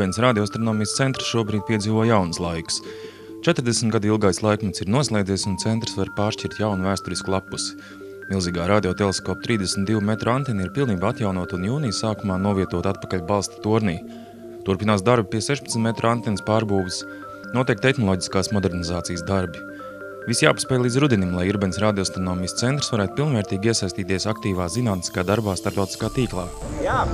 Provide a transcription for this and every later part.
Irbēnas radioastronomijas centrs šobrīd piedzīvo jaunas laikus. 40 gadu ilgais laikmets ir noslēdzies un centrs var pāršķirt jaunu vēsturisku lapusi. Milzīgā radioteleskopa 32 metru antena ir pilnībā atjaunot un jūnijas sākumā novietot atpakaļ balsta tornī. Turpinās darbi pie 16 metru antenas pārbūves, notiek tehnoloģiskās modernizācijas darbi. Viss jāpaspēj līdz rudenim, lai Irbēnas radioastronomijas centrs varētu pilnvērtīgi iesaistīties aktīvā zinātniskā darbā starptautiskā tīklā. Jā.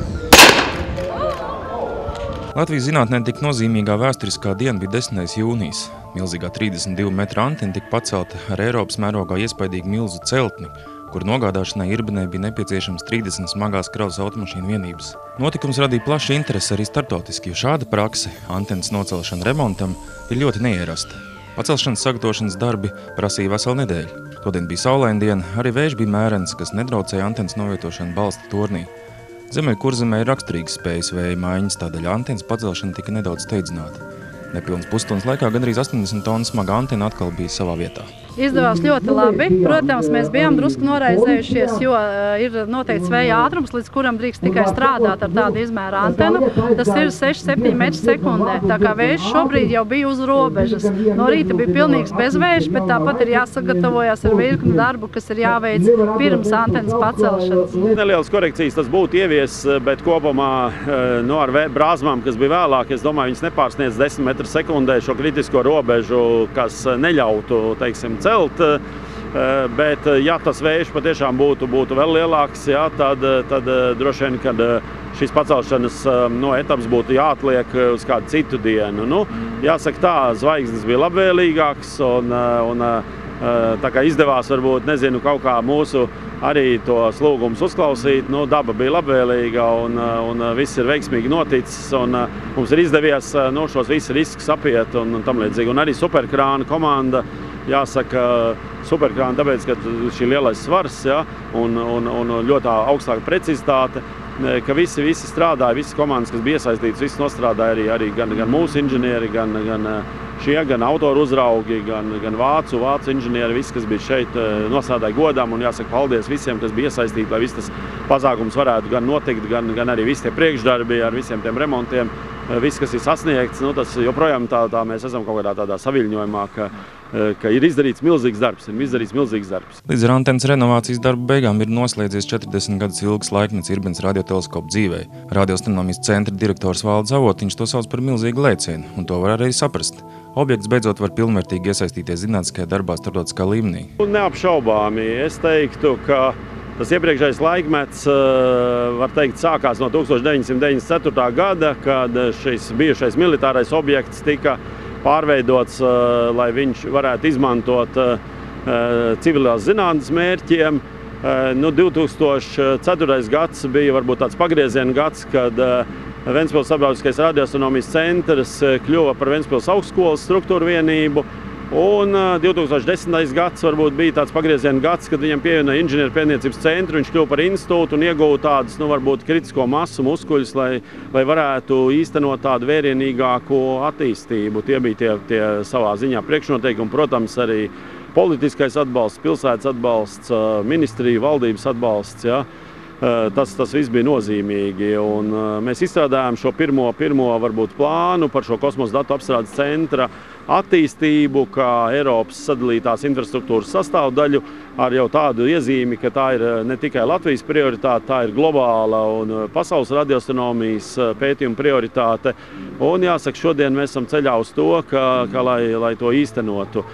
Latvijas zinātnē tik nozīmīgā vēsturiskā diena bija 10. jūnijas. Milzīgā 32 metru antena tika pacelta ar Eiropas mērogā iespaidīgu milzu celtni, kur nogādāšanai Irbenē bija nepieciešams 30 smagās kravas automašīnu vienības. Notikums radīja plašu interesi arī startautiski, jo šāda prakse, antenas nocelšana remontam, ir ļoti neierasta. Pacelšanas sagatavošanas darbi prasīja veselu nedēļu. Todien bija saulaina diena, arī vējš bija mērens, kas netraucēja antenas novietošanu balsta tornī. Zemē kurzemē ir raksturīgas spējas vēja maiņas, tādēļ antenas pacelšana tika nedaudz steidzināta. Nepilnas pusstundas laikā gandrīz 80 tonu smaga antena atkal bija savā vietā. Izdevās ļoti labi. Protams, mēs bijām drusku noraizējušies, jo uh, ir noteikts vēja ātrums, līdz kuram drīkst tikai strādāt ar tādu izmēru antenu. Tas ir 6-7 metri sekundē. Tā kā vējš šobrīd jau bija uz robežas. No rīta bija pilnīgs bezvējš, bet tāpat ir jāsagatavojas ar virkni darbu, kas ir jāveic pirms antenas pacelšanas. Nelielas korekcijas tas būtu ievies, bet kopumā no ar brāzmām, kas bija vēlāk, es domāju, viņas nepārsniedz 10 metru sekundē šo kritisko robežu, kas neļautu, teiksim, celt. Eh, bet, eh, ja tas vējš patiešām būtu, būtu vēl lielāks, jā, tad, eh, tad droši vien, kad šīs pacelšanas no, etapas būtu jāatliek uz kādu citu dienu. Nu, jāsaka, tā zvaigznes bija labvēlīgākas. Un, un, tā kā izdevās varbūt nezinu, kaut kā mūsu arī tos lūgumus uzklausīt. Nu, daba bija labvēlīga un, un viss ir veiksmīgi noticis. Mums ir izdevies nu, šos visus riskus apiet un, un tam līdzīgi. Un arī superkrāna komanda jāsaka, superkrāna, tāpēc, ka šī lielais svars ja, un, un, un ļoti augstāka precizitāte. Ka visi, visi strādāja, visas komandas, kas bija iesaistītas, visi nostrādāja arī, arī gan, gan mūsu inženieri, gan, gan šie, gan autoru uzraugi, gan, gan vācu, vācu inženieri. Visi, kas bija šeit, nostrādāja godām. Un jāsaka paldies visiem, kas bija iesaistīti, lai viss tas pasākums varētu gan notikt, gan, gan arī visi tie priekšdarbi ar visiem tiem remontiem. Viss, kas ir sasniegts, nu, tas joprojām tā, tā mēs esam kaut kādā tādā saviļņojumā, ka, Eh, ka ir izdarīts milzīgs darbs. Ir izdarīts milzīgs darbs. Līdz ar antenas renovācijas darbu beigām ir noslēdzies 40 gadus ilgs laikmets Irbens radioteleskopu dzīvē. Radioastronomijas centra direktors Valdis Avotiņš to sauc par milzīgu lēcienu, un to var arī saprast. Objekts beidzot var pilnvērtīgi iesaistīties zinātniskajā darbā starptautiskā līmenī. Neapšaubāmi es teiktu, ka Tas iepriekšējais laikmets eh, teikt, sākās no 1994. gada, kad šis bijušais militārais objekts tika pārveidots, eh, lai viņš varētu izmantot eh, civilās zinātnes mērķiem. Nu, 2004. gads bija varbūt tāds pagrieziena gads, kad Ventspils Sabiedriskais radioastronomijas centrs kļuva par Ventspils augstskolas struktūru vienību. Un 2010. gads varbūt bija tāds pagrieziena gads, kad viņam pievienoja inženieru pētniecības centru. Viņš kļuva par institūtu un ieguva tādus, nu, varbūt kritisko masu muskuļus, lai, lai varētu īstenot tādu vērienīgāku attīstību. Tie bija tie, tie savā ziņā priekšnoteikumi, protams, arī politiskais atbalsts, pilsētas atbalsts, ministrija, valdības atbalsts. Ja. Tas, tas viss bija nozīmīgi. Un mēs izstrādājām šo pirmo, pirmo varbūt, plānu par šo kosmosa datu apstrādes centra attīstību, kā Eiropas sadalītās infrastruktūras sastāvdaļu, ar jau tādu iezīmi, ka tā ir eh, ne tikai Latvijas prioritāte, tā ir globāla un eh, pasaules radioastronomijas eh, pētījuma prioritāte. Un jāsaka, šodien mēs esam ceļā uz to, ka, ka lai, lai to īstenotu,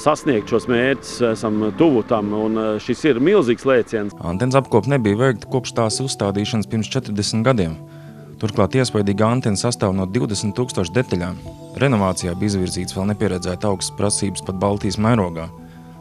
sasniegt šos mērķus, esam tuvu tam, un šis ir milzīgs lēciens. Antenas apkopa nebija veikta kopš tās uzstādīšanas pirms 40 gadiem. Turklāt iespaidīga antena sastāv no 20 000 detaļām. Renovācijā bija izvirzīts vēl nepieredzēta augstas prasības pat Baltijas mērogā.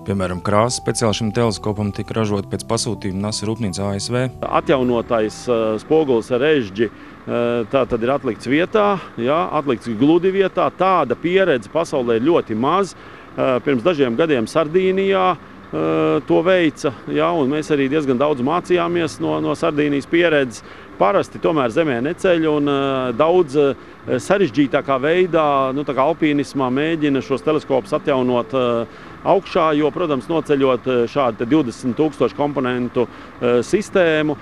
Piemēram, krāsa speciāli šim teleskopam tika ražota pēc pasūtījuma NASA rūpnīcā ASV. Atjaunotais uh, spogulis ar režģi uh, tā tad ir atlikts vietā, jā, atlikts gludi vietā. Tāda pieredze pasaulē ir ļoti maz. Uh, pirms dažiem gadiem Sardīnijā to veica. Ja, mēs arī diezgan daudz mācījāmies no, no Sardīnijas pieredzes. Parasti tomēr zemē neceļ un daudz sarežģītākā veidā, nu, alpīnismā mēģina šos teleskopus atjaunot augšā, jo, protams, noceļot šādu 20 tūkstošu komponentu sistēmu,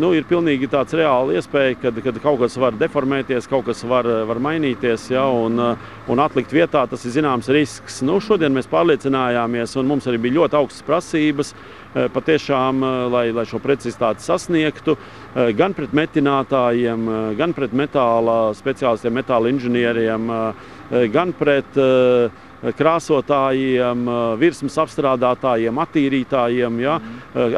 nu, ir pilnīgi tāds reāli iespēja, kad, kad kaut kas var deformēties, kaut kas var, var mainīties, ja, un, un atlikt vietā, tas ir zināms risks. Nu, šodien mēs pārliecinājāmies, un mums arī bija ļoti augstas prasības, patiešām, lai, lai šo precizitāti sasniegtu, gan pret metinātājiem, gan pret metāla speciālistiem, metāla inženieriem, gan pret uh, krāsotājiem, virsmas apstrādātājiem, attīrītājiem. Ja?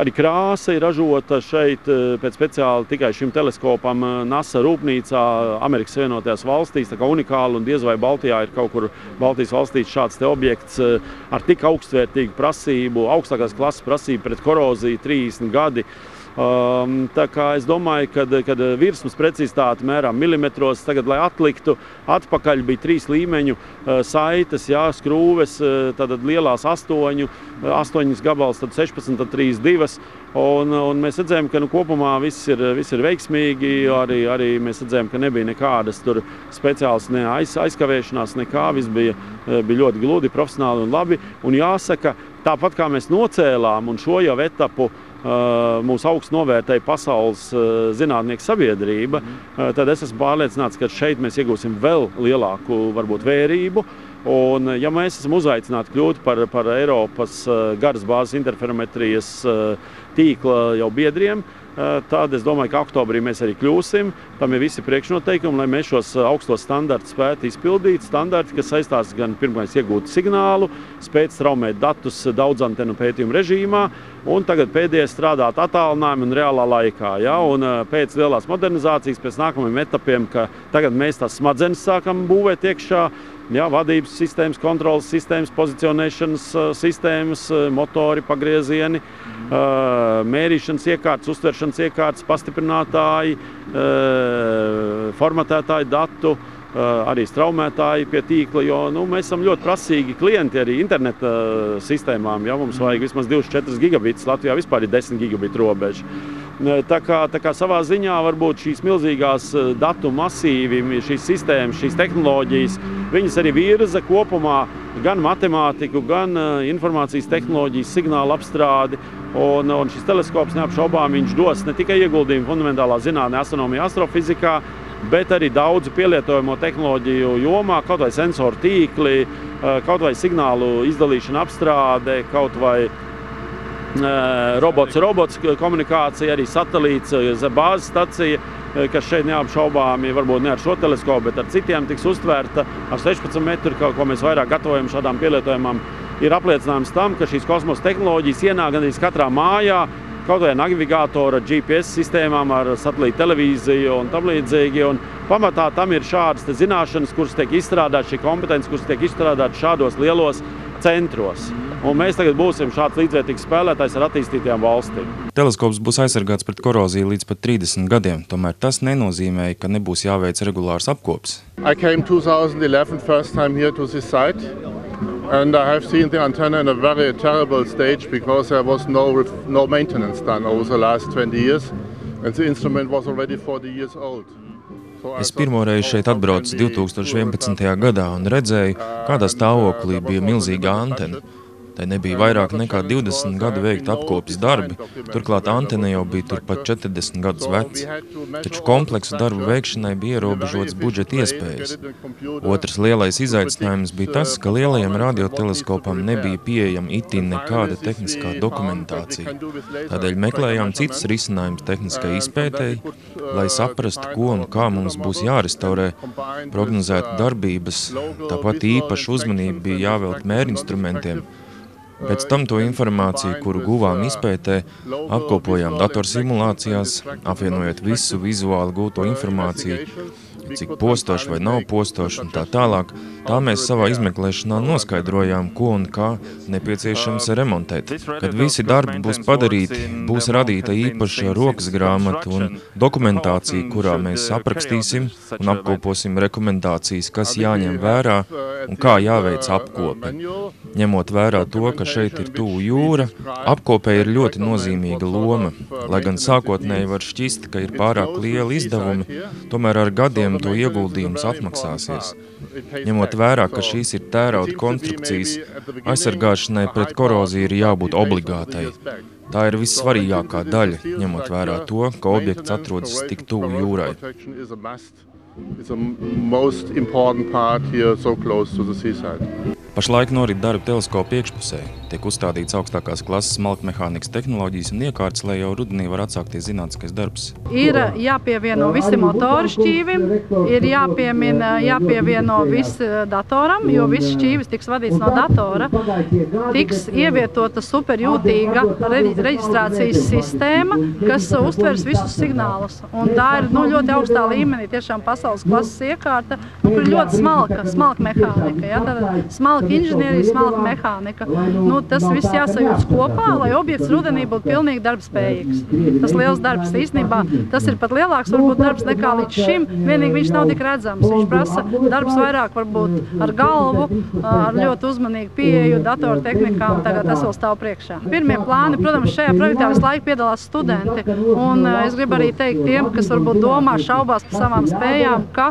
Arī krāsa ir ražota šeit pēc speciāli tikai šim teleskopam NASA rūpnīcā Amerikas Savienotajās valstīs. Tā kā unikāli un diez vai Baltijā ir kaut kur Baltijas valstīs šāds objekts ar tik augstvērtīgu prasību, augstākās klases prasību pret koroziju 30 gadi. Um, es domāju, ka virsmas precizitāte mērā milimetros, tagad, lai atliktu, atpakaļ bija trīs līmeņu uh, saites, jā, skrūves, uh, tad lielās astoņu, uh, astoņas gabals, tad 16, tad 3, 2. Un, un mēs redzējām, ka nu, kopumā viss ir, viss ir veiksmīgi. Arī, arī mēs redzējām, ka nebija nekādas speciālas ne aiz, aizkavēšanās, nekā. Viss bija, uh, bija ļoti gludi, profesionāli un labi. Un jāsaka, tāpat kā mēs nocēlām un šo jau etapu Uh, mūsu augstu novērtēja pasaules uh, zinātnieku sabiedrība, uh, tad es esmu pārliecināts, ka šeit mēs iegūsim vēl lielāku varbūt, vērību. Un, ja mēs esam uzaicināti kļūt par, par Eiropas garas bāzes interferometrijas tīkla jau biedriem, Eh, tad es domāju, ka oktobrī mēs arī kļūsim. Tam ir visi priekšnoteikumi, lai mēs šos eh, augstos standartus spētu izpildīt. Standarti, kas saistās gan pirmais iegūt signālu, spēt straumēt datus daudz antenu pētījumu režīmā, un tagad pēdējais strādāt attālinājumu un reālā laikā. Ja? Un eh, pēc lielās modernizācijas, pēc nākamajiem etapiem, ka tagad mēs tās smadzenes sākam būvēt iekšā, Jā, vadības sistēmas, kontrolas sistēmas, pozicionēšanas sistēmas, motori, pagriezieni, mērīšanas iekārtas, uztveršanas iekārtas, pastiprinātāji, formatētāji datu. Arī straumētāji pie tīkla, jo nu, mēs esam ļoti prasīgi klienti arī interneta sistēmām. Ja? Mums vajag vismaz 24 gigabitus, Latvijā vispār ir 10 gigabitu robeža. Tā kā, tā kā savā ziņā varbūt šīs milzīgās eh, datu masīvi, šīs sistēmas, šīs tehnoloģijas, viņas arī virza kopumā gan matemātiku, gan uh, informācijas tehnoloģijas, signāla apstrādi. Un, un šis teleskops neapšaubām dos ne tikai ieguldījumu fundamentālā zinātnē, astronomijā, astrofizikā, bet arī daudzu pielietojamo tehnoloģiju jomā, kaut vai sensoru tīkli, uh, kaut vai signālu izdalīšana, apstrāde, kaut vai robots, robots komunikācija, arī satelīts, bāzes stacija, kas šeit neapšaubāmi, varbūt ne ar šo teleskopu, bet ar citiem tiks uztvērta ar 16 metru, ko mēs vairāk gatavojam šādām pielietojumām. Ir apliecinājums tam, ka šīs kosmosa tehnoloģijas ienāk gandrīz katrā mājā, kaut vai navigātora, GPS sistēmām, ar satelīta televīziju un tam līdzīgi. Un pamatā tam ir šādas zināšanas, kuras tiek izstrādātas, šī kompetence, kuras tiek izstrādātas šādos lielos centros. Un mēs tagad būsim šāds līdzvērtīgs spēlētājs ar attīstītajām valstīm. Teleskops būs aizsargāts pret koroziju līdz pat 30 gadiem, tomēr tas nenozīmē, ka nebūs jāveic regulārs apkops. I came 2011 first time here to this site. And I have seen the antenna in a very terrible stage because there was no, no maintenance done over the last 20 years. And the instrument was already 40 years old. Es pirmo reizi šeit atbraucu 2011. gadā un redzēju, kādā stāvoklī bija milzīga antena. Tai nebija vairāk nekā 20 gadu veikta apkopes darbi, turklāt antena jau bija turpat 40 gadus veca. Taču kompleksu darbu veikšanai bija ierobežotas budžeta iespējas. Otrs lielais izaicinājums bija tas, ka lielajam radioteleskopam nebija pieejama itin nekāda tehniskā dokumentācija. Tādēļ meklējām citus risinājumus tehniskai izpētēji, lai saprastu, ko un kā mums būs jārestaurē, prognozētu darbības, tāpat īpaši uzmanība bija jāvelt mērinstrumentiem, Pēc tam to informāciju, kuru guvām izpētē, apkopojām datorsimulācijās, apvienojot visu vizuāli gūto informāciju, cik postoši vai nav postoši un tā tālāk, tā mēs savā izmeklēšanā noskaidrojām, ko un kā nepieciešams remontēt. Kad visi darbi būs padarīti, būs radīta īpaša rokas grāmata un dokumentācija, kurā mēs aprakstīsim un apkoposim rekomendācijas, kas jāņem vērā un kā jāveic apkope. Ņemot vērā to, ka šeit ir tuvu jūra, apkopē ir ļoti nozīmīga loma. Lai gan sākotnēji var šķist, ka ir pārāk liela izdevumi, tomēr ar gadiem to ieguldījums atmaksāsies. Ņemot vērā, ka šīs ir tērauda konstrukcijas, aizsargāšanai pret koroziju ir jābūt obligātai. Tā ir vissvarīgākā daļa, ņemot vērā to, ka objekts atrodas tik tuvu jūrai. It's the most important part here, so close to the seaside. Pašlaik norit darbi teleskopa iekšpusē. Tiek uzstādīts augstākās klases smalkmehānikas tehnoloģijas un iekārtas, lai jau rudenī var atsākties zinātniskais darbs. Ir jāpievieno visi motori šķīvim, ir jāpiemina, jāpievieno visi datoram, jo viss šķīvis tiks vadīts no datora. Tiks ievietota superjūtīga reģistrācijas sistēma, kas uztvers visus signālus. Un tā ir nu, ļoti augstā līmenī, tiešām pasaules klases iekārta, nu, kur ir ļoti smalka, smalka mehānika. Ja? Tad smalka inženierija, smalka mehānika. Nu, tas viss jāsajūtas kopā, lai objekts rudenī būtu pilnīgi darbspējīgs. Tas liels darbs īstenībā, tas ir pat lielāks varbūt darbs nekā līdz šim, vienīgi viņš nav tik redzams. Viņš prasa darbs vairāk varbūt ar galvu, ar ļoti uzmanīgu pieeju datortehnikām, tagad tas vēl stāv priekšā. Pirmie plāni, protams, šajā projektā visu laiku piedalās studenti, un es gribu arī teikt tiem, kas varbūt domā šaubās par savām spējām, ka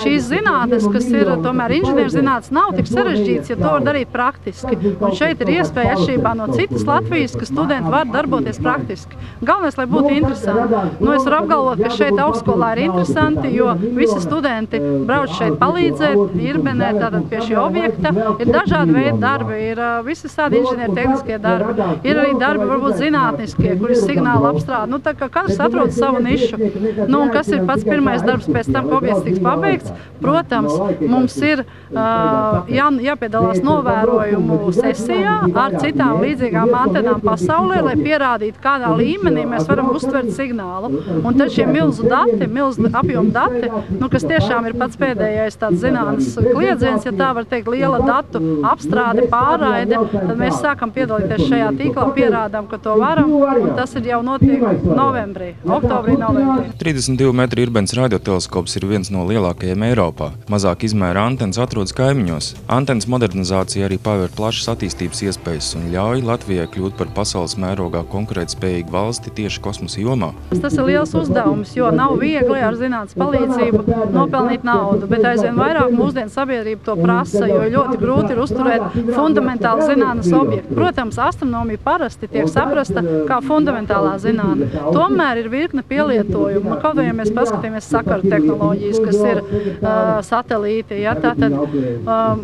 šīs zinātnes, kas ir tomēr inženierzinātnes, nav tik sarežģītas, ja to var darīt praktiski. Un šeit ir iespēja atšķirībā no citas Latvijas, ka studenti var darboties praktiski. Galvenais, lai būtu interesanti. Nu, es varu apgalvot, ka šeit augstskolā ir interesanti, jo visi studenti brauc šeit palīdzēt, irbenē tātad pie šī objekta. Ir dažādi veidi darbi, ir visi tādi inženiertehniskie darbi. Ir arī darbi, varbūt zinātniskie, kur ir signāla apstrāde. Nu, tā kā katrs atrod savu nišu. Nu, un kas ir pats pirmais darbs pēc tam, ka objekts tiks pabeigts? Protams, mums ir uh, jā, jāpiedalās novērojumu sesijā ar citām līdzīgām antenām pasaulē, lai pierādītu, kādā līmenī mēs varam uztvert signālu. Un tad šie milzu dati, milzu apjomu dati, nu, kas tiešām ir pats pēdējais tāds zinātnes kliedziens, ja tā var teikt, liela datu apstrāde, pārraide, tad mēs sākam piedalīties šajā tīklā, pierādām, ka to varam, un tas ir jau notiek novembrī, oktobrī, novembrī. 32 metru Irbens radioteleskops ir viens no lielākajiem Eiropā. Mazāk izmēra antenas atrodas kaimiņos. Antenas modernizācija arī paver plašas attīstības iespējas un ļauj Latvijai kļūt par pasaules mērogā konkurētspējīgu valsti tieši kosmosa jomā. Tas ir liels uzdevums, jo nav viegli ar zinātnes palīdzību nopelnīt naudu, bet aizvien vairāk mūsdienu sabiedrība to prasa, jo ļoti grūti ir uzturēt fundamentālu zinātnes objektu. Protams, astronomija parasti tiek saprasta kā fundamentālā zinātne. Tomēr ir virkne pielietojumu. Nu, kaut vai ja mēs paskatāmies sakaru tehnoloģijas, kas ir uh, satelīti, ja, tātad um,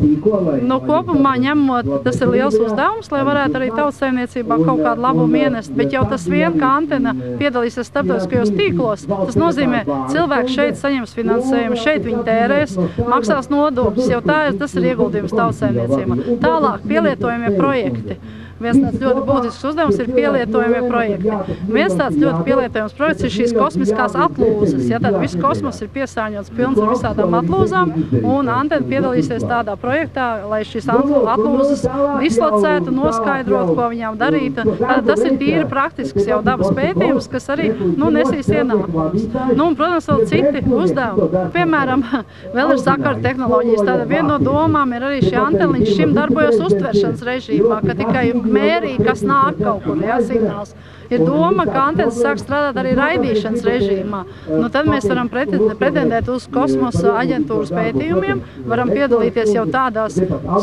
nu, kopumā ņemot, tas ir liels uzdevums, lai varētu arī tautssaimniecībā kaut kādu labumu ienest, bet jau tas vien, ka antena piedalīsies starptautiskajos tīklos, tas nozīmē, cilvēks šeit saņems finansējumu, šeit viņi tērēs, maksās nodokļus, jau tā ir, tas ir ieguldījums tautssaimniecībā. Tālāk pielietojamie projekti. Viens tāds ļoti būtisks uzdevums ir pielietojamie projekti. Viens tāds ļoti pielietojams projekts ir šīs kosmiskās atlūzas. Ja, tad viss kosmos ir piesāņots pilns ar visādām atlūzām, un Antena piedalīsies tādā projektā, lai šīs atlūzas izlacētu, noskaidrotu, ko viņām darīt. Tad tas ir tīri praktisks jau dabas pētījums, kas arī nu, nesīs ienākumus. Nu, un, protams, vēl citi uzdevumi. Piemēram, vēl ir sakaru tehnoloģijas. Tāda viena no domām ir arī šī antena līdz šim darbojas uztveršanas režīmā, ka tikai mērīja, kas nāk kaut kur, ja, signāls. Ir doma, ka antenas sāk strādāt arī raidīšanas režīmā. Nu, tad mēs varam pretendēt uz kosmosa aģentūras pētījumiem, varam piedalīties jau tādās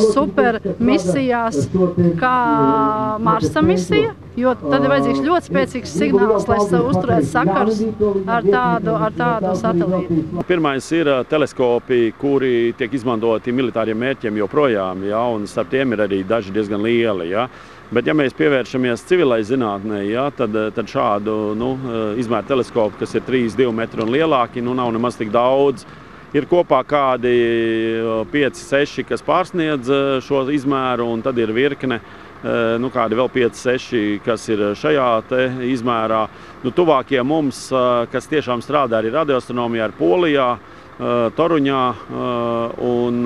super misijās kā Marsa misija, jo tad ir vajadzīgs ļoti spēcīgs signāls, lai uzturētu sakarus ar tādu, ar tādu satelītu. Pirmais ir teleskopi, kuri tiek izmantoti militāriem mērķiem joprojām, ja, un starp tiem ir arī daži diezgan lieli. Ja. Bet, ja mēs pievēršamies civilai zinātnē, ja, tad, tad šādu nu, izmēru teleskopu, kas ir 3,2 metri un lielāki, nu, nav nemaz tik daudz. Ir kopā kādi 5, 6, kas pārsniedz šo izmēru, un tad ir virkne nu, kādi vēl 5, 6, kas ir šajā izmērā. Nu, tuvākie mums, kas tiešām strādā arī radioastronomijā, ir Polijā, Toruņā un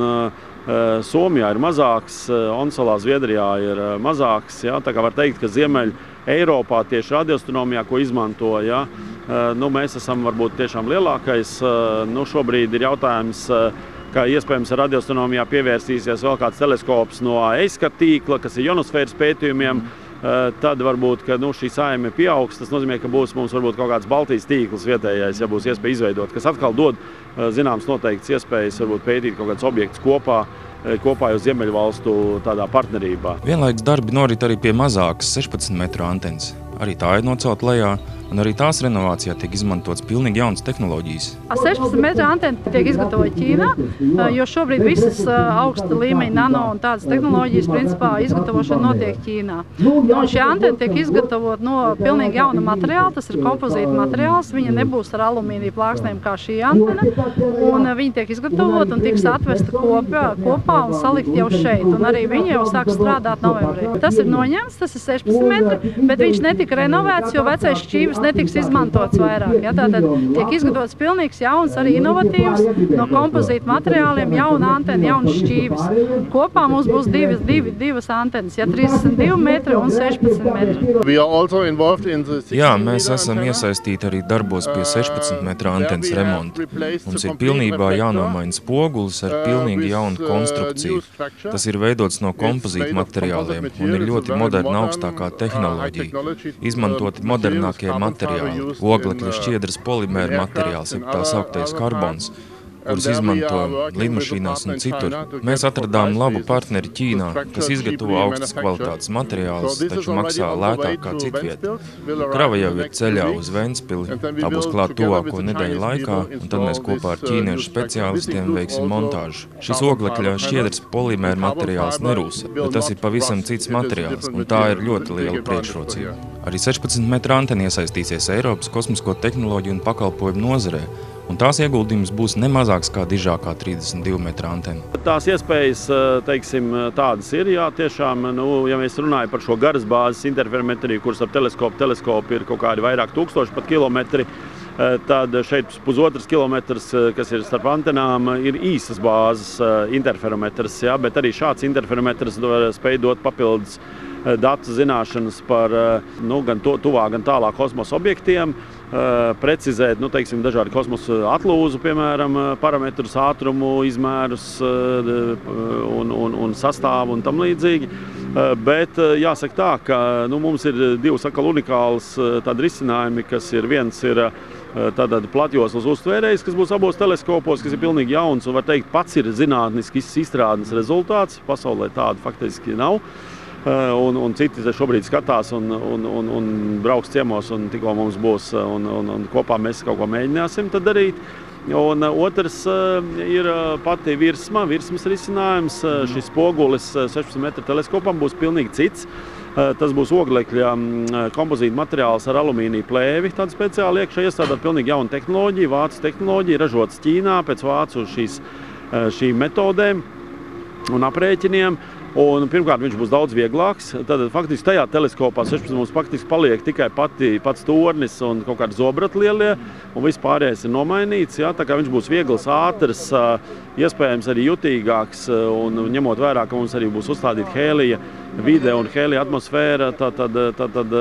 Somijā ir mazāks, Onsolā, Zviedrijā ir mazāks. Ja? Tā kā var teikt, ka Ziemeļā Eiropā tieši radioastronomijā, ko izmanto, ja? nu, mēs esam varbūt tiešām lielākais. Nu, šobrīd ir jautājums, ka iespējams radioastronomijā pievērsīsies vēl kāds teleskops no EISKA tīkla, kas ir ionosfēras pētījumiem. Tad varbūt nu, šī saime pieaugs. Tas nozīmē, ka būs mums varbūt kaut kāds Baltijas tīkls vietējais, ja būs iespēja izveidot, kas atkal dod zināmas noteiktas iespējas varbūt pētīt kaut kādus objektus kopā kopā jau Ziemeļvalstu partnerībā. Vienlaikus darbi norit arī pie mazākas 16 metru antenas. Arī tā ir nocelt lejā un arī tās renovācijā tiek izmantotas pilnīgi jaunas tehnoloģijas. 16 metru antena tiek izgatavota Ķīnā, jo šobrīd visas augsta līmeņa nano un tādas tehnoloģijas principā izgatavošana notiek Ķīnā. Nu, šī antena tiek izgatavota no pilnīgi jauna materiāla, tas ir kompozīta materiāls, viņa nebūs ar alumīnija plāksnēm kā šī antena, un viņa tiek izgatavota un tiks atvesta kopā, kopā un salikt jau šeit, un arī viņa jau sāk strādāt novembrī. Tas ir noņemts, tas ir 16 metri, bet viņš netika renovēts, jo vecais šķīvis netiks izmantots vairāk. Ja? Tātad tiek izgatavots pilnīgs jauns, arī inovatīvs no kompozīta materiāliem, jauna antena, jauns šķīvis. Kopā mums būs divas, divi, divas antenas, ja 32 metri un 16 metri. Jā, mēs esam iesaistīti arī darbos pie 16 uh, metru antenas remonta. Mums ir pilnībā jānomaina spogulis ar pilnīgi jaunu uh, konstrukciju. Tas ir veidots no kompozīta materiāliem un ir ļoti moderna augstākā tehnoloģija. Izmantoti modernākie materiāli materiāli. Oglekļa šķiedras polimēra materiāls ir tā sauktais karbons kurus izmanto lidmašīnās un citur. Mēs atradām labu partneri Ķīnā, kas izgatavo augstas kvalitātes materiālus, taču maksā lētāk kā citvieta. Krava jau ir ceļā uz Ventspili, tā būs klāt tuvāko nedēļu laikā, un tad mēs kopā ar ķīniešu speciālistiem veiksim montāžu. Šis oglekļa šķiedrs polimēra materiāls nerūsa, bet tas ir pavisam cits materiāls, un tā ir ļoti liela priekšrocība. Arī 16 metru antena iesaistīsies Eiropas kosmisko tehnoloģiju un pakalpojumu nozarē, un tās ieguldījums būs nemazāks kā dižākā 32 metru antena. Tās iespējas teiksim, tādas ir. Jā, tiešām, nu, ja mēs runājam par šo garas bāzes interferometriju, kuras ap teleskopu, teleskopu ir kaut kādi vairāk tūkstoši pat kilometri, tad šeit pusotrs kilometrs, kas ir starp antenām, ir īsas bāzes interferometrs. Jā, bet arī šāds interferometrs spēj dot papildus datu zināšanas par nu, gan to, tuvāk, gan tālāk kosmosa objektiem. Eh, precizēt nu, teiksim, dažādu kosmosa atlūzu, piemēram, eh, parametrus, ātrumu, izmērus eh, un, un, un sastāvu un tam līdzīgi. Bet jāsaka tā, ka nu, mums ir divi sakal unikāls risinājumi, kas ir viens ir Tātad platjoslas uztvērējs, kas būs abos teleskopos, kas ir pilnīgi jauns un var teikt, pats ir zinātnisks izstrādes rezultāts. Pasaulē tādu faktiski nav. Eh, un, un citi šobrīd skatās un, un, un, un brauks ciemos, un tikko mums būs, eh, un, un, un kopā mēs kaut ko mēģināsim darīt. Un eh, otrs ir pati virsma, virsmas risinājums. Šis spogulis 16 metru teleskopam būs pilnīgi cits. Tas būs oglekļa mm, kompozīta materiāls ar alumīnija plēvi. Tāda speciāli iekšā iestrādāta pilnīgi jauna tehnoloģija, vācu tehnoloģija, ražotas Ķīnā pēc vācu šīs, šīm metodēm un aprēķiniem. Un, pirmkārt, viņš būs daudz vieglāks. Tad faktiski tajā teleskopā 16 mums faktiski paliek tikai pati, pats tornis un kaut kādi zobrati lielie, un viss pārējais ir nomainīts. Jā, tā kā viņš būs viegls, ātrs, iespējams arī jutīgāks, un ņemot vērā, ka mums arī būs uzstādīta hēlija vide un hēlija atmosfēra, tad, tad, tad, tad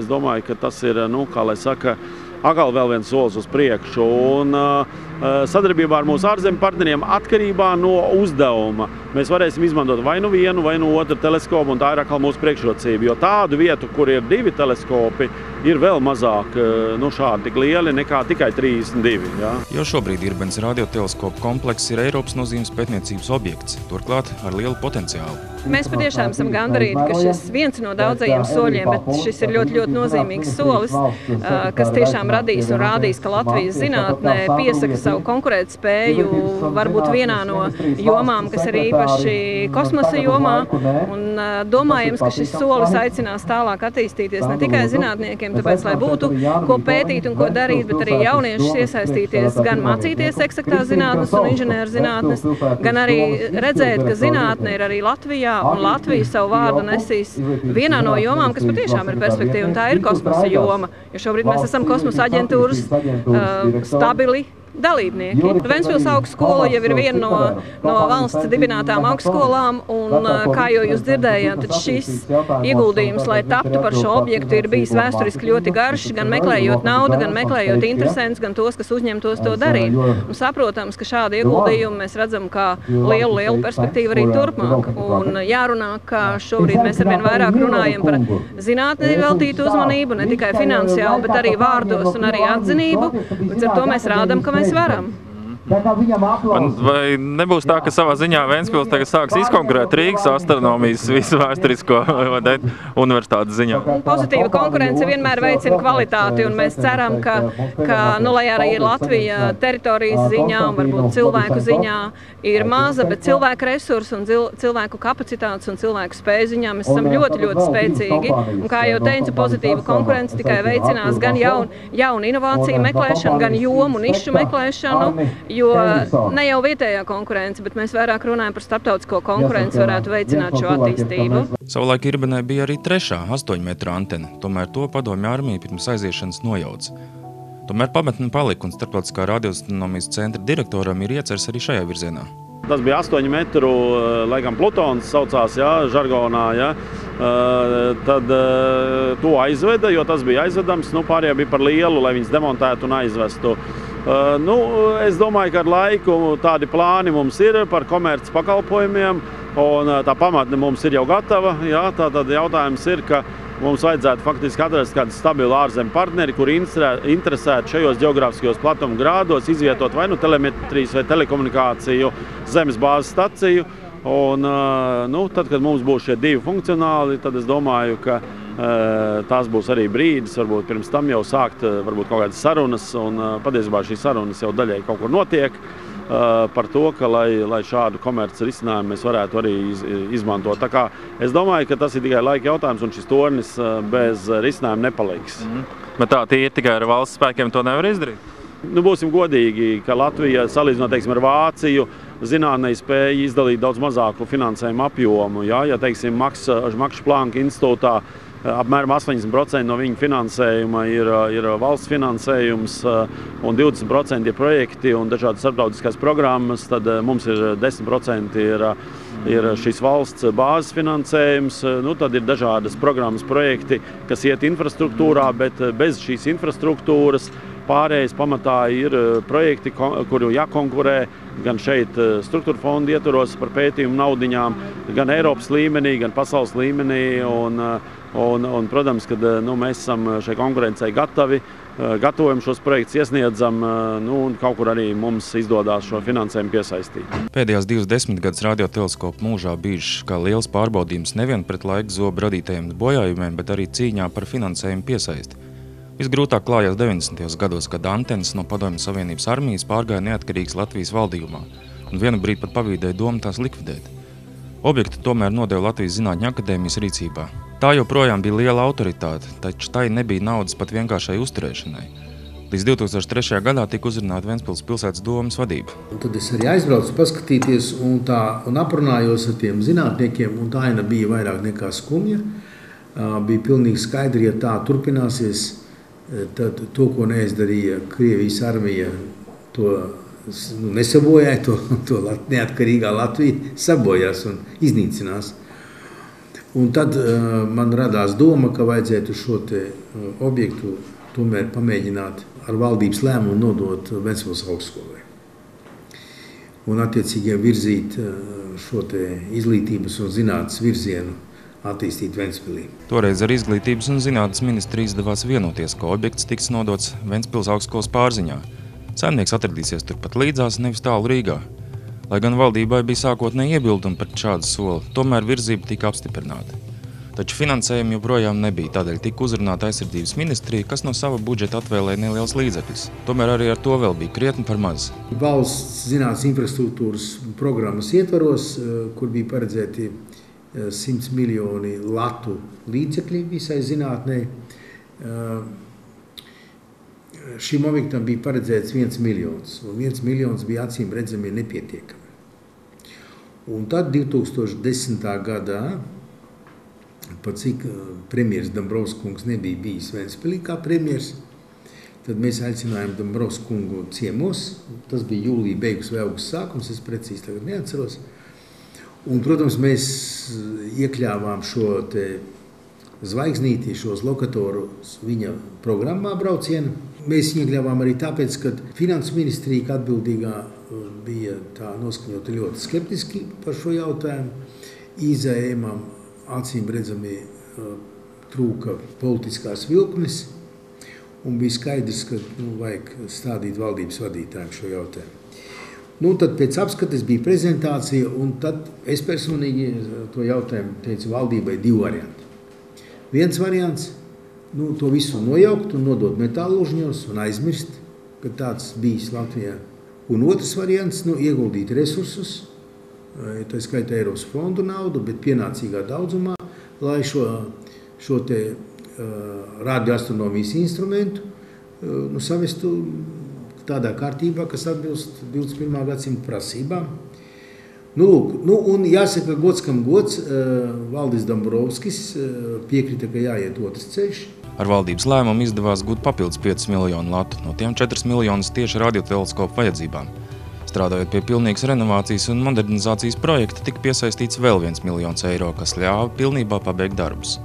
es domāju, ka tas ir, nu, kā lai saka, atkal vēl viens solis uz priekšu. Un, uh, sadarbībā ar mūsu ārzemju partneriem atkarībā no uzdevuma mēs varēsim izmantot vai nu vienu, vai nu otru teleskopu, un tā ir atkal mūsu priekšrocība. Jo tādu vietu, kur ir divi teleskopi, ir vēl mazāk nu, šādi tik lieli nekā tikai 32. Jā. Jo šobrīd Irbens radioteleskopu komplekss ir Eiropas nozīmes pētniecības objekts, turklāt ar lielu potenciālu. Mēs patiešām esam gandarīti, ka šis viens no daudzajiem soļiem, bet šis ir ļoti, ļoti nozīmīgs solis, kas tiešām radīs un rādīs, ka Latvijas zinātnē piesaka savu konkurētspēju varbūt vienā no jomām, kas ir īpaši kosmosa jomā. Un, domājams, ka šis solis aicinās tālāk attīstīties ne tikai zinātniekiem, tāpēc, lai būtu ko pētīt un ko darīt, bet arī jauniešus iesaistīties gan mācīties eksaktās zinātnes un inženieru zinātnes, gan arī redzēt, ka zinātne ir arī Latvijā un Latvija savu vārdu nesīs vienā no jomām, kas patiešām ir perspektīva, un tā ir kosmosa joma. Jo šobrīd mēs esam kosmosa aģentūras uh, stabili dalībnieki. Ventspils augstskola jau ir viena no, no valsts dibinātām augstskolām, un kā jau jūs dzirdējāt, šis ieguldījums, lai taptu par šo objektu, ir bijis vēsturiski ļoti garš, gan meklējot naudu, gan meklējot interesantus, gan tos, kas uzņemtos to darīt. Un saprotams, ka šādu ieguldījumu mēs redzam kā lielu, lielu perspektīvu arī turpmāk. Un jārunā, ka šobrīd mēs arvien vairāk runājam par zinātnē veltītu uzmanību, ne tikai finansiāli, bet arī vārdos un arī atzinību. Līdz ar to mēs rādām, ka mēs Otvaram. Varam. Vai nebūs tā, ka savā ziņā Vēnspils tagad sāks izkonkurēt Rīgas astronomijas visu vēsturisko universitātes ziņā? Pozitīva konkurence vienmēr veicina kvalitāti, un mēs ceram, ka, ka nu, lai arī Latvija teritorijas ziņā un varbūt cilvēku ziņā ir maza, bet cilvēku resursu un cilvēku kapacitātes un cilvēku spēju ziņā mēs esam ļoti, ļoti spēcīgi. Un, kā jau teicu, pozitīva konkurence tikai veicinās gan jaunu jaun inovāciju meklēšanu, gan jomu nišu meklēšanu, jo ne jau vietējā konkurence, bet mēs vairāk runājam par starptautisko konkurenci, varētu veicināt šo attīstību. Savulaik Irbenē bija arī trešā 8 metru antena, tomēr to padomju armija pirms aiziešanas nojauca. Tomēr pamatne palika un starptautiskā radioastronomijas centra direktoram ir ieceres arī šajā virzienā. Tas bija 8 metru, laikam, Plutons saucās, jā, žargonā. Jā. Tad to aizveda, jo tas bija aizvedams. Nu, pārējie bija par lielu, lai viņas demontētu un aizvestu. Uh, nu, es domāju, ka ar laiku tādi plāni mums ir par komerces pakalpojumiem, un uh, tā pamatne mums ir jau gatava. Jā, tad jautājums ir, ka mums vajadzētu faktiski atrast kādu stabilu ārzemju partneri, kuri interesēti šajos geogrāfiskajos platuma grādos izvietot vai nu telemetrijas vai telekomunikāciju zemes bāzes staciju. Un, uh, nu, tad, kad mums būs šie divi funkcionāli, tad es domāju, ka Eh, tas būs arī brīdis, varbūt pirms tam jau sākt eh, varbūt kaut kādas sarunas. Un, eh, patiesībā šīs sarunas jau daļai kaut kur notiek par to, ka lai, lai šādu komerces risinājumu mēs varētu arī iz, izmantot. Tā kā es domāju, ka tas ir tikai laika jautājums, un šis tornis bez risinājuma nepaliks. Mm. Bet tā tie tikai ar valsts spēkiem to nevar izdarīt. Nu, būsim godīgi, ka Latvija salīdzinot teiksim, ar Vāciju zinātnē spēja izdalīt daudz mazāku finansējumu apjomu. Ja, ja teiksim, Maksa Planka institūtā Apmēram 80% no viņa finansējuma ir, ir valsts finansējums, un 20% ir projekti un dažādas starptautiskās programmas. Tad mums ir 10% ir, ir šīs valsts bāzes finansējums. Nu, tad ir dažādas programmas, projekti, kas iet infrastruktūrā, bet bez šīs infrastruktūras pārējais pamatā ir projekti, kuru jākonkurē gan šeit, struktūra fonda ietvaros par pētījumu naudiņām, gan Eiropas līmenī, gan pasaules līmenī. Un, Un, un, protams, ka eh, nu, mēs esam eh, šai konkurencei gatavi, eh, gatavojam šos projektus, iesniedzam, nu, un kaut kur arī mums izdodas šo finansējumu piesaistīt. Pēdējās divas desmitgades radioteleskopu mūžā bijušas kā liels pārbaudījums nevien pret laika zobu radītajiem bojājumiem, bet arī cīņā par finansējumu piesaisti. Visgrūtāk klājās 90. gados, kad antenas no Padomju Savienības armijas pārgāja neatkarīgas Latvijas valdījumā, un vienu brīdi pat pavīdēja domu tās likvidēt. Objektu tomēr nodeva Latvijas Zinātņu akadēmijas rīcībā. Tā joprojām bija liela autoritāte, taču tai nebija naudas pat vienkāršai uzturēšanai. Līdz 2003. gadā tika uzrunāta Ventspils pilsētas domas vadība. Un tad es arī aizbraucu, paskatīties un, tā, un aprunājos ar tiem zinātniekiem. Tā aina bija vairāk nekā skumja. Bija pilnīgi skaidri, ja tā turpināsies, tad to, ko neizdarīja Krievijas armija, to nu, nesabojāja, to, to neatkarīgā Latvija sabojās un iznīcinās. Un tad uh, man radās doma, ka vajadzētu šo te, uh, objektu tomēr pamēģināt ar valdības lēmumu nodot Vecmālas augstskolai. Un attiecīgi virzīt uh, šo izglītības un zinātnes virzienu attīstīt Ventspilī. Toreiz ar izglītības un zinātnes ministru izdevās vienoties, ka objekts tiks nodots Ventspils augstskolas pārziņā – Saimnieks atradīsies turpat līdzās, nevis tālu Rīgā. Lai gan valdībai bija sākotnēji iebildumi pret šādu soli, tomēr virzība tika apstiprināta. Taču finansējuma joprojām nebija, tādēļ tika uzrunāta aizsardzības ministrija, kas no sava budžeta atvēlēja neliels līdzekļus. Tomēr arī ar to vēl bija krietni par maz. Valsts zinātnes infrastruktūras programmas ietvaros, eh, kur bija paredzēti 100 eh, miljoni latu līdzekļi visai zinātnē, eh, šim objektam bija paredzēts viens miljons, un viens miljons bija acīm redzami nepietiekami. Un tad 2010. gadā, pat cik premjeras Dombrovskungs nebija bijis Ventspilī kā premjeras, Tad mēs aicinājām Dombrovskis kungu ciemos. Tas bija jūlijā beigas vai augusta sākums, es precīzi tagad neatceros. Un, protams, mēs iekļāvām šo zvaigznīti, šos lokatorus viņa programmā braucienu. Mēs viņu iekļāvām arī tāpēc, ka finanses ministrija, kā atbildīgā, bija noskaņota ļoti skeptiski par šo jautājumu. Izējumam acīm redzami trūka politiskās vilkmes, un bija skaidrs, ka nu, vajag stādīt valdības vadītājiem šo jautājumu. Nu, tad pēc apskates bija prezentācija, un tad es personīgi to jautājumu teicu valdībai divi varianti. Viens variants nu, to visu nojaukt un nodot metālu užņos un aizmirst, ka tāds bijis Latvijā. Un otrs variants nu, - ieguldīt resursus, tā skaitā Eiropas fondu naudu, bet pienācīgā daudzumā, lai šo, šo te uh, radioastronomijas instrumentu uh, nu, savestu tādā kārtībā, kas atbilst 21. gadsimta prasībām. Nu, lūk, nu, un jāsaka, gods kam gods, uh, Valdis Dombrovskis uh, piekrita, ka jāiet otrs ceļš. Ar valdības lēmumu izdevās gūt papildus 5 miljonu latu, no tiem 4 miljonus tieši radioteleskopu vajadzībām. Strādājot pie pilnīgas renovācijas un modernizācijas projekta, tika piesaistīts vēl 1 miljons eiro, kas ļāva pilnībā pabeigt darbus.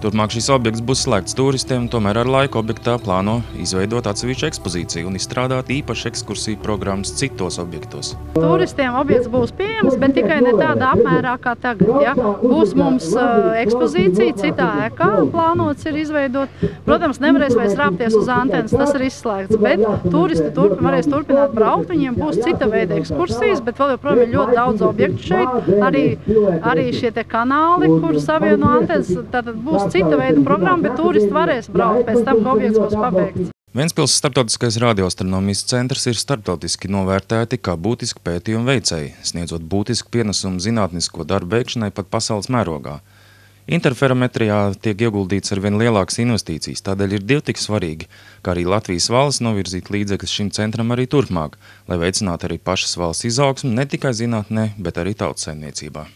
Turpmāk šis objekts būs slēgts turistiem, tomēr ar laiku objektā plāno izveidot atsevišķu ekspozīciju un izstrādāt īpašu ekskursiju programmas citos objektos. Turistiem objekts būs pieejams, bet tikai ne tādā apmērā kā tagad. Ja? Būs mums ekspozīcija citā ēkā, plānots ir izveidot. Protams, nevarēs vairs rāpties uz antenas, tas ir izslēgts, bet turisti turp, varēs turpināt braukt, viņiem būs cita veida ekskursijas, bet vēl joprojām ir ļoti daudz objektu šeit, arī, arī šie te kanāli, kur savieno antenas, tātad būs cita veida programma, bet turisti varēs braukt pēc tam, ka objekts būs pabeigts. Ventspils starptautiskais radioastronomijas centrs ir starptautiski novērtēti kā būtiski pētījumu veicēji, sniedzot būtisku pienesumu zinātnisko darbu veikšanai pat pasaules mērogā. Interferometrijā tiek ieguldīts ar vien lielākas investīcijas, tādēļ ir divi tik svarīgi, kā arī Latvijas valsts novirzīt līdzekļus šim centram arī turpmāk, lai veicinātu arī pašas valsts izaugsmu ne tikai zinātnē, bet arī tautsaimniecībā.